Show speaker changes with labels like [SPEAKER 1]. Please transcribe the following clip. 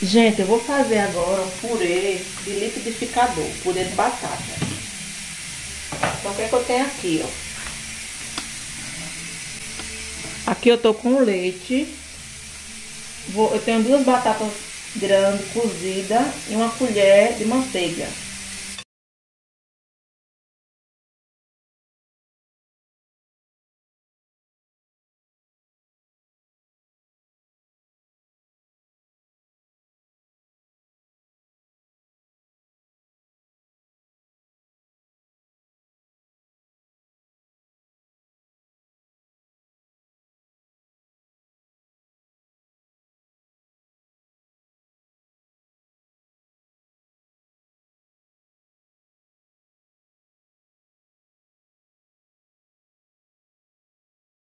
[SPEAKER 1] Gente, eu vou fazer agora um purê de liquidificador, purê de batata. Então, o que é que eu tenho aqui, ó? Aqui eu tô com leite. Vou, eu tenho duas batatas grandes cozidas e uma colher de manteiga.